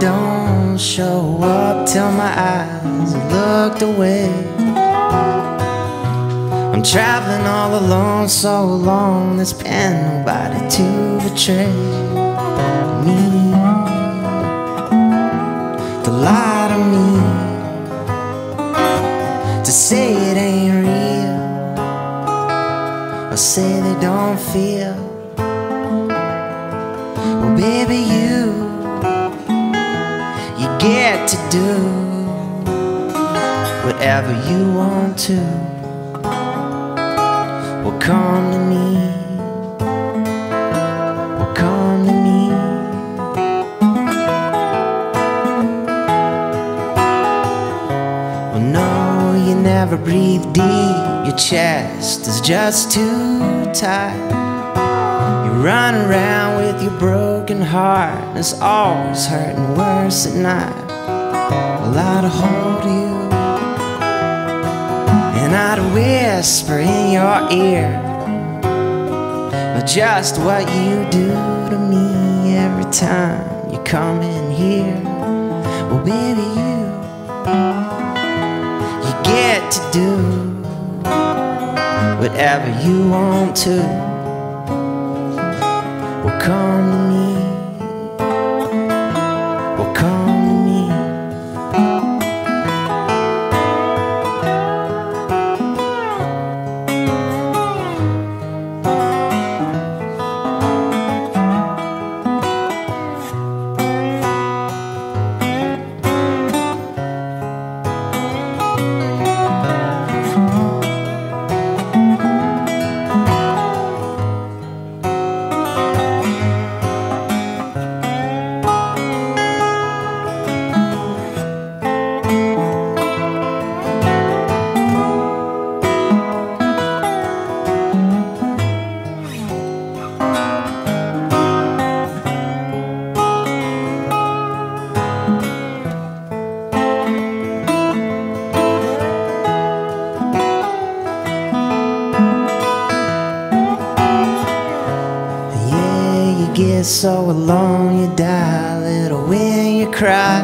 don't show up till my eyes have looked away. I'm traveling all alone so long, there's been nobody to betray me. The light of me to say it ain't real, or say they don't feel. Well, baby, you get to do whatever you want to. Well, come to me. Well, come to me. Well, no, you never breathe deep. Your chest is just too tight. Run around with your broken heart, it's always hurting worse at night. Well, I'd hold you, and I'd whisper in your ear But just what you do to me every time you come in here. Well, baby, you you get to do whatever you want to. Come to me. Get so alone, you die a little when you cry.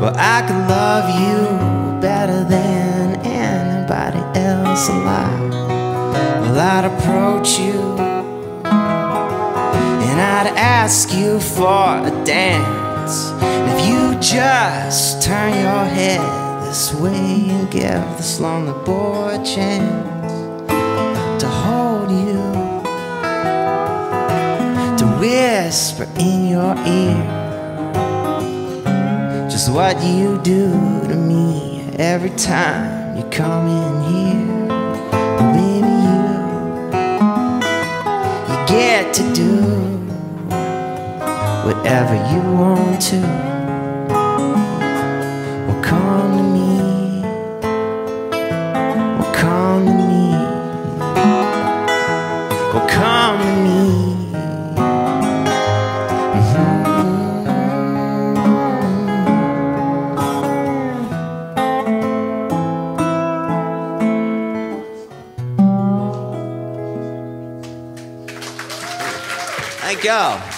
Well, I could love you better than anybody else alive. Well, I'd approach you and I'd ask you for a dance. And if you just turn your head this way and give this lonely boy a chance whisper in your ear just what you do to me every time you come in here. Baby, you you get to do whatever you want to. Y'all.